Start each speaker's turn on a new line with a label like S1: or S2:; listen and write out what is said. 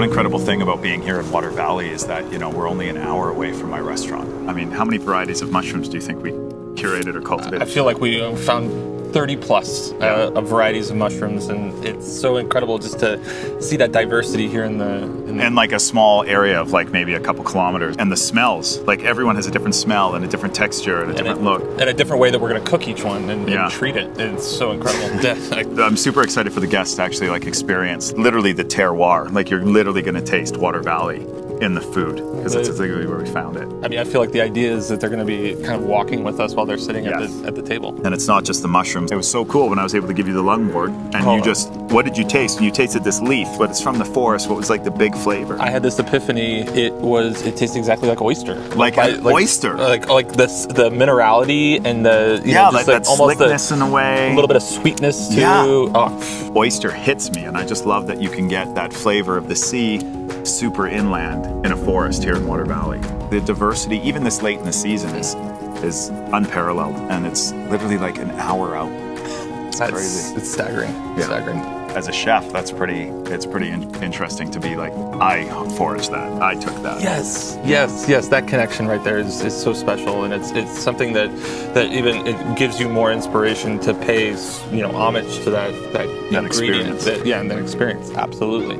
S1: One incredible thing about being here in Water Valley is that, you know, we're only an hour away from my restaurant. I mean, how many varieties of mushrooms do you think we curated or cultivated?
S2: I feel like we uh, found 30 plus uh, of varieties of mushrooms, and it's so incredible just to see that diversity here in the. In the
S1: and like a small area of like maybe a couple kilometers, and the smells. Like everyone has a different smell and a different texture and a
S2: and
S1: different
S2: a,
S1: look.
S2: and a different way that we're going to cook each one and,
S1: Yeah.
S2: and treat it. It's so incredible.
S1: I'm super excited for the guests to actually like experience literally the terroir. Like you're literally going to taste Water Valley in the food because that's
S2: The-
S1: literally where we found it.
S2: I mean, I feel like the idea is that they're going to be kind of walking with us while they're sitting at the at the table.
S1: And it's not just the mushrooms. It was so cool when I was able to give you the lungwort and
S2: Oh.
S1: you just, what did you taste? You tasted this leaf, but it's from the forest. What was like the big flavor?
S2: I had this epiphany. It was. It tastes exactly like oyster.
S1: Like an oyster?
S2: Like like this the minerality and the you
S1: yeah,
S2: know,
S1: like
S2: just like
S1: that
S2: almost
S1: slickness
S2: a,
S1: in a way.
S2: a little bit of sweetness too.
S1: Yeah.
S2: Oh,
S1: oyster hits me, and I just love that you can get that flavor of the sea super inland in a forest here in Water Valley. The diversity, even this late in the season, is is unparalleled, and it's literally like an hour out. It's
S2: that's
S1: crazy.
S2: it's staggering.
S1: Yeah.
S2: Staggering.
S1: As a chef, that's pretty. It's pretty in- interesting to be like, I foraged that, I took that.
S2: Yes, yes, yes. That connection right there is, is so special, and it's it's something that that even it gives you more inspiration to pay you know homage to that that,
S1: That
S2: ingredient.
S1: experience.
S2: That, yeah, and that experience. Absolutely.